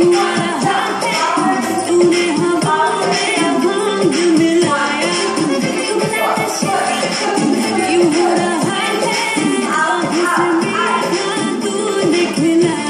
You would have had me, I'll be sending you, do make me laugh.